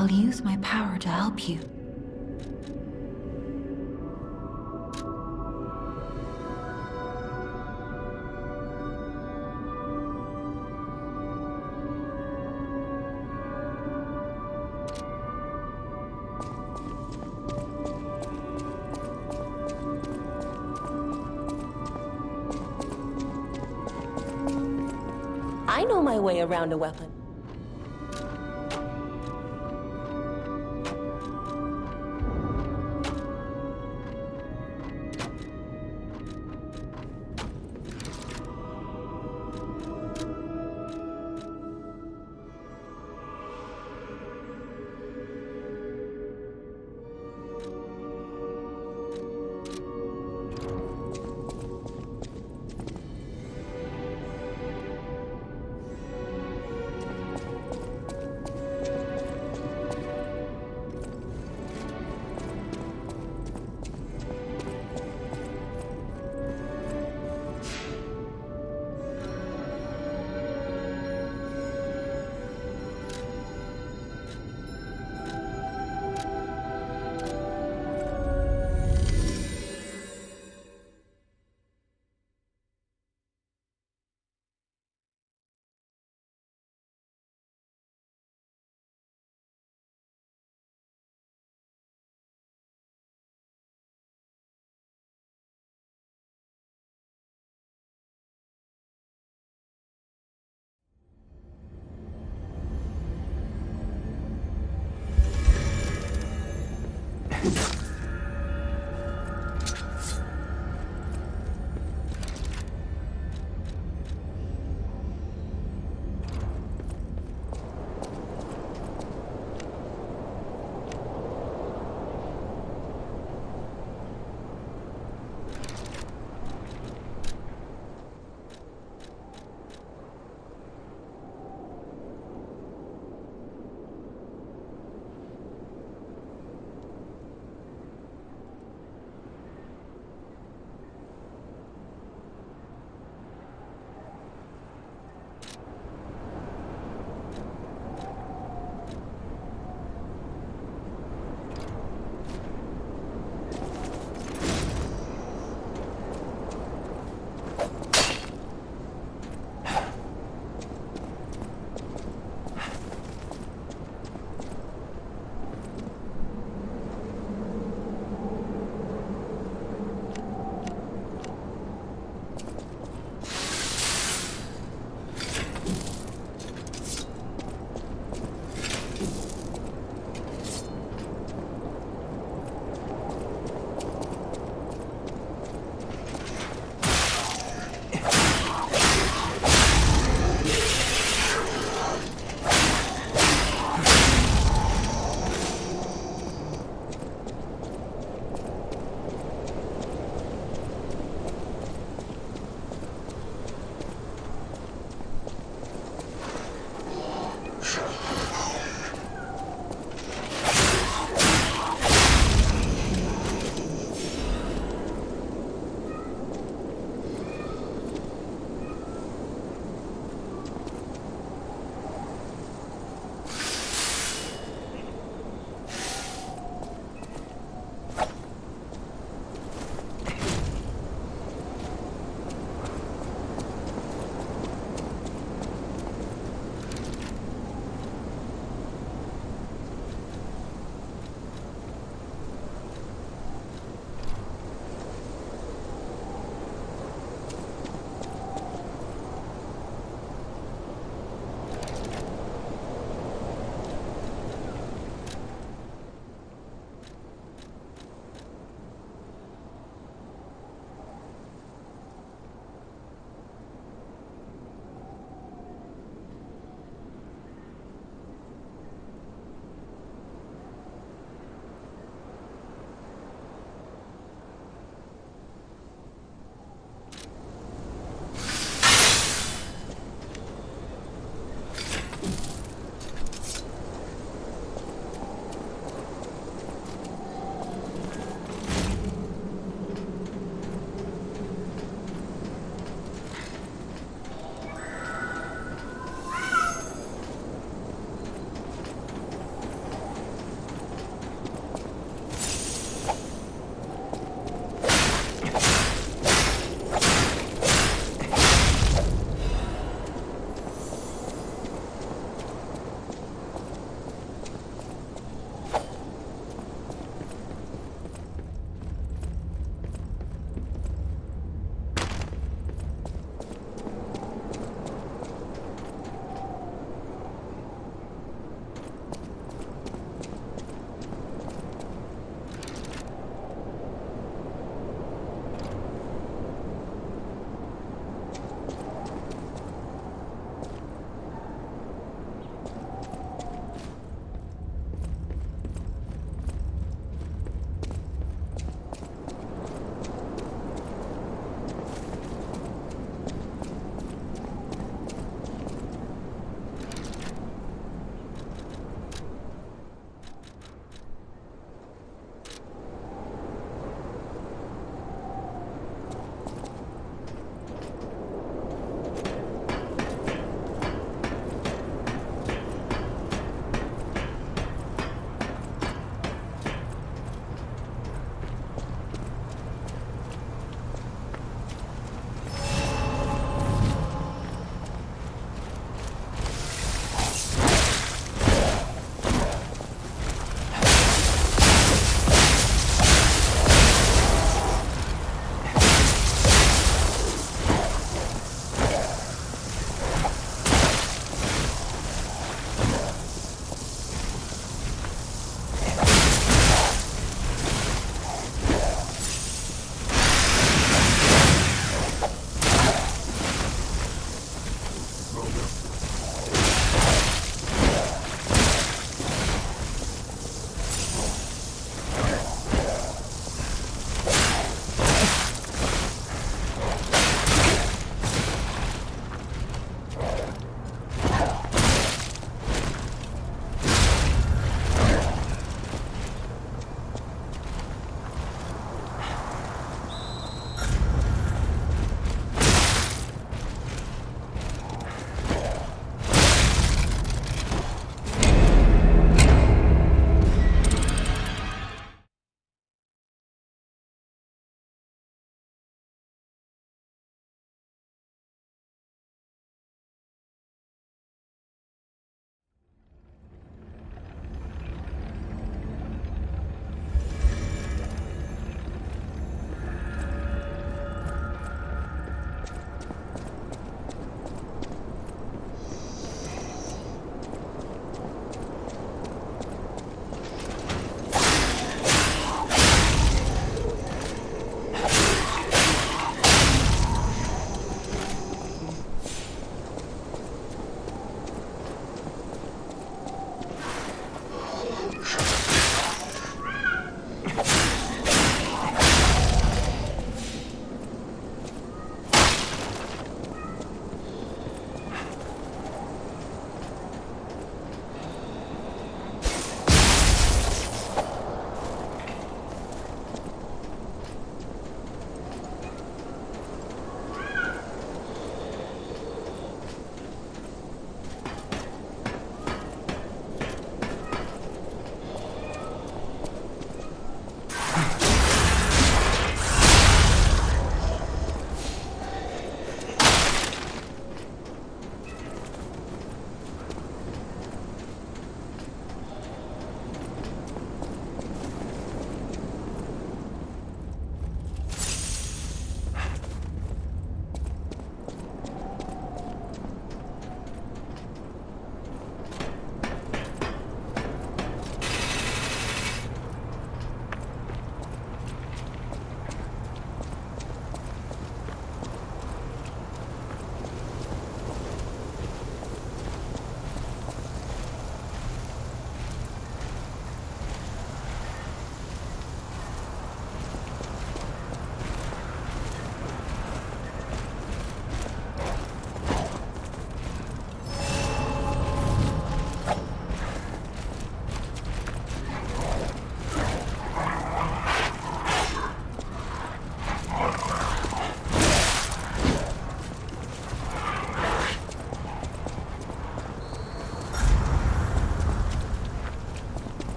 I'll use my power to help you. I know my way around a weapon.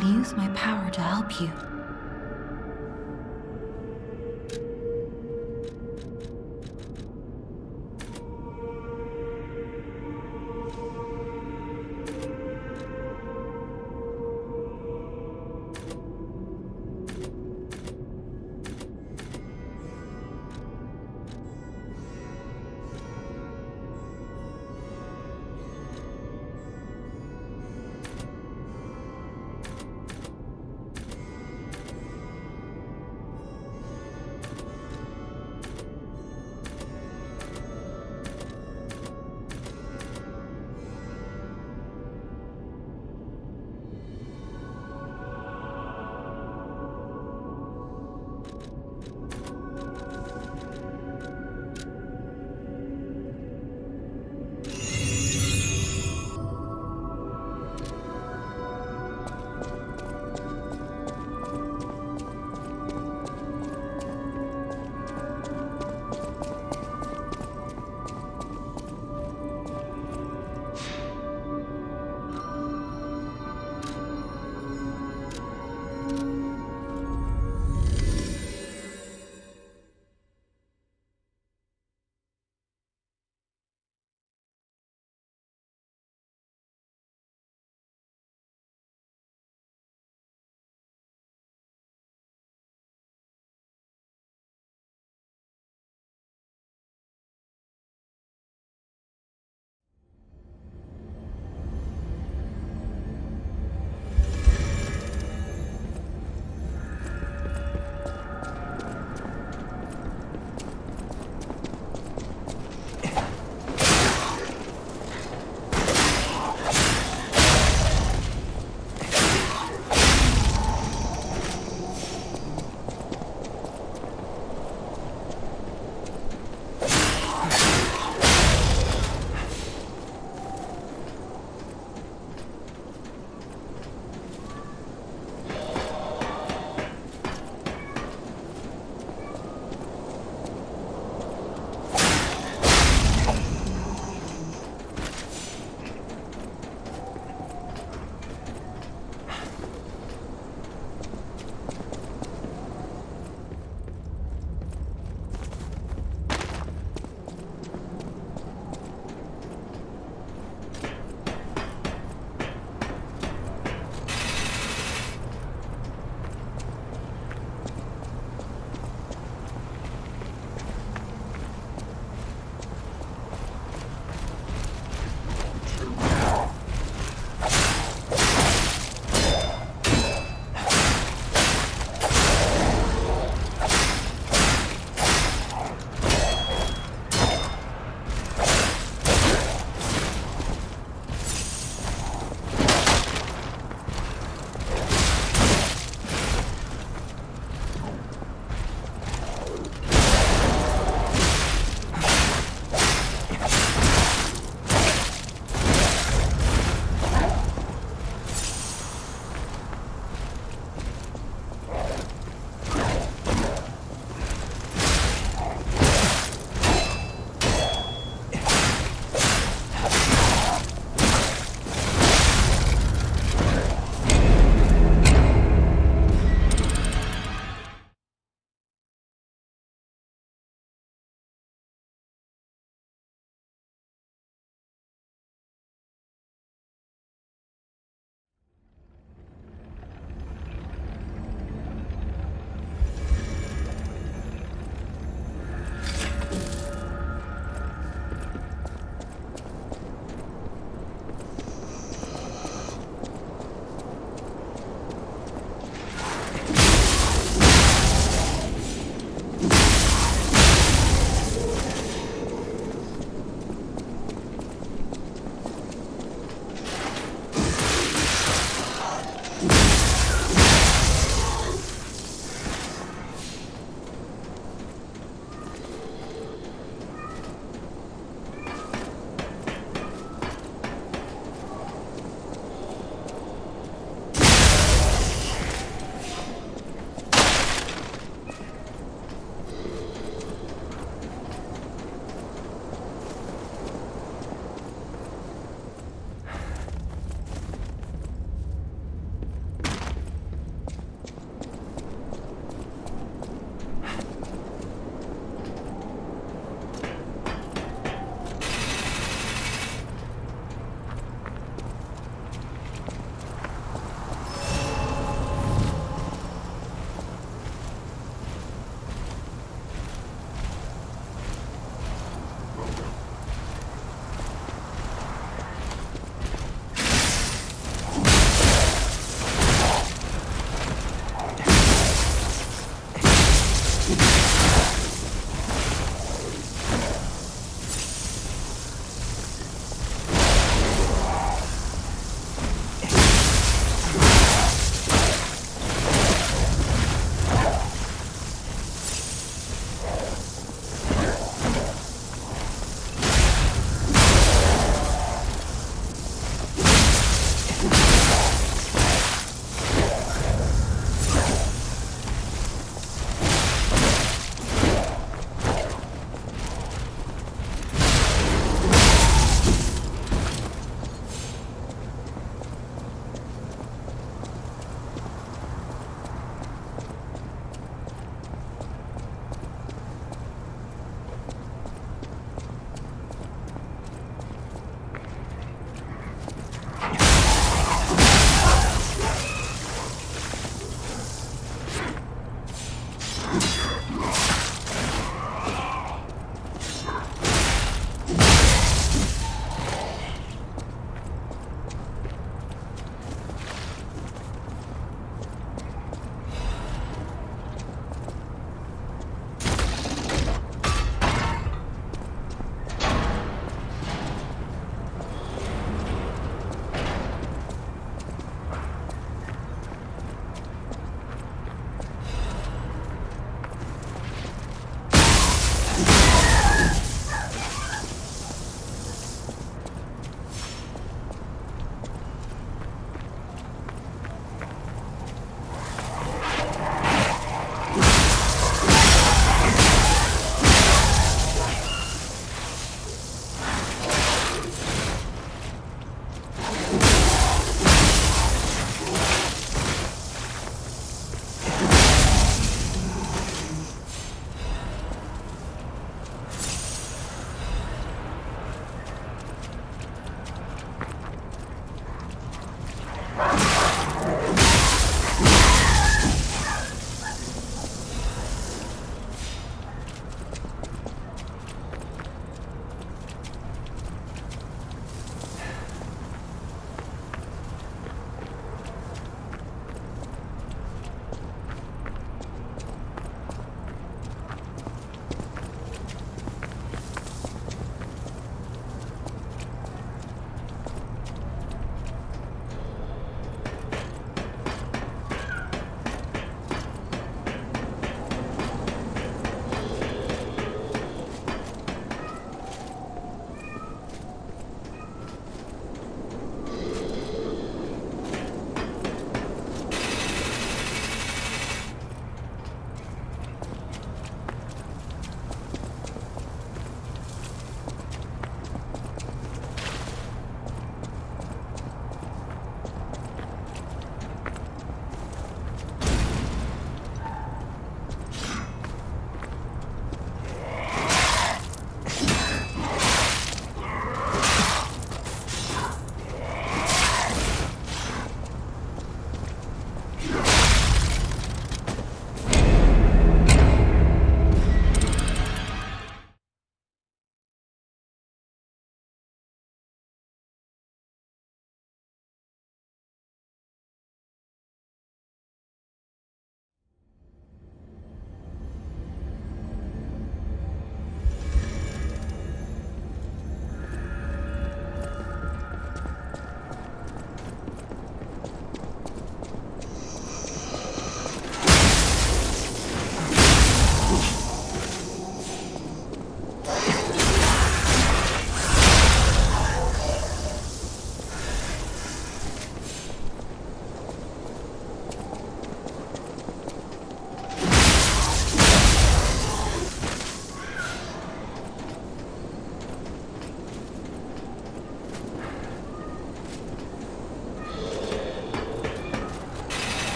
I'll use my power to help you.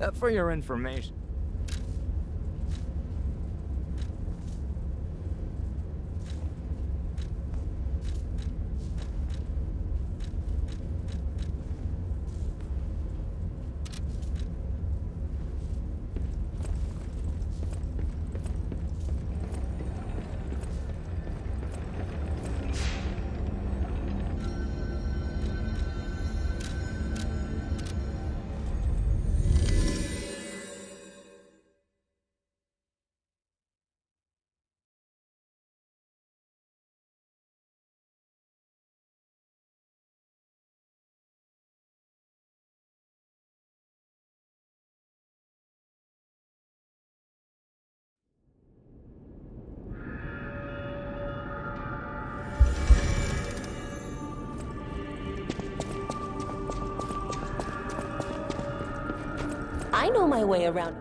Uh, for your information. Way around.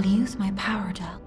I'll use my power to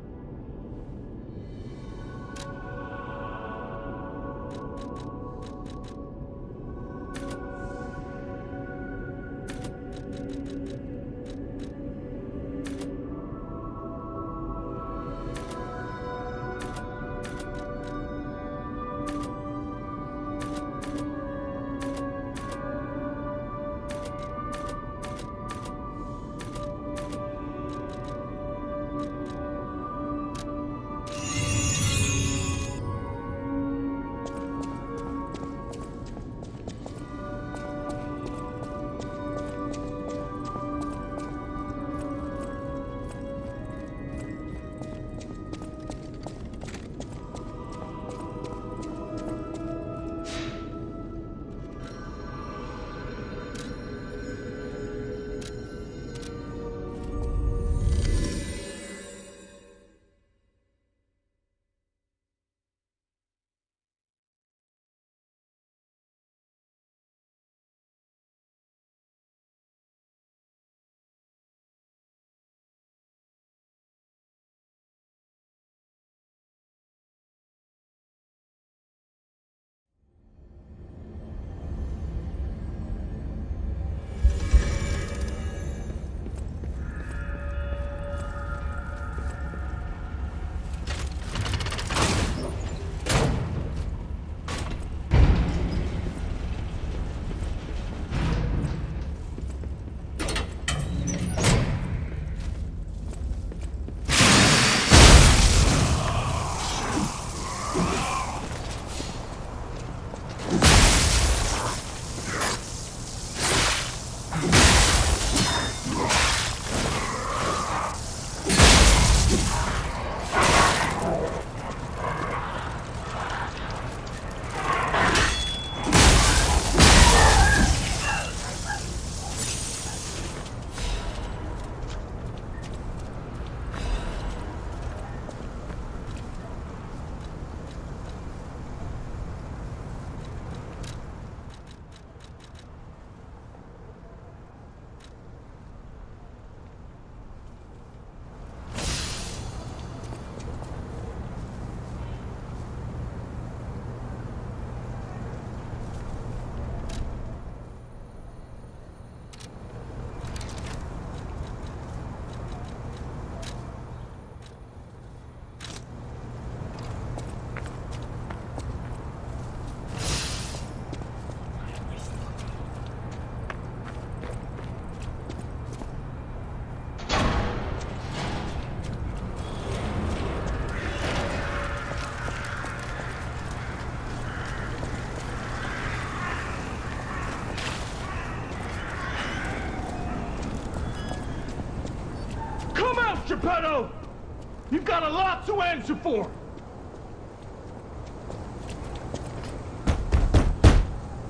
Geppetto! You've got a lot to answer for!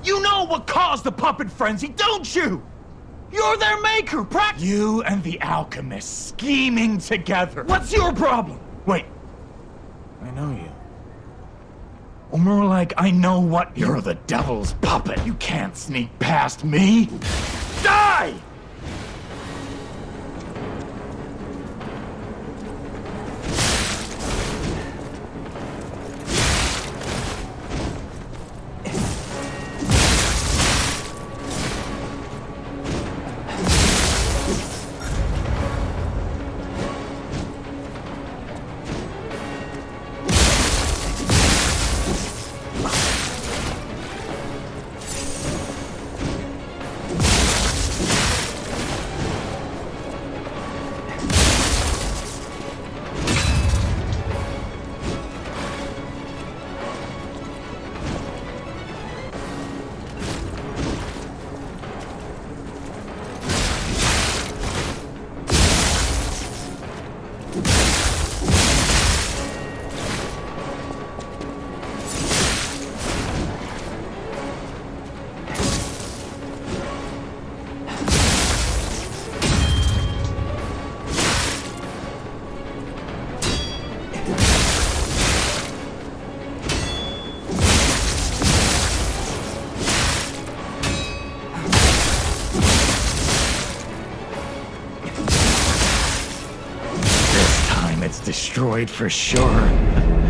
You know what caused the puppet frenzy, don't you? You're their maker, You and the alchemist scheming together. What's your problem? Wait. I know you. Or more like, I know what- You're the devil's puppet. You can't sneak past me. Die! For sure.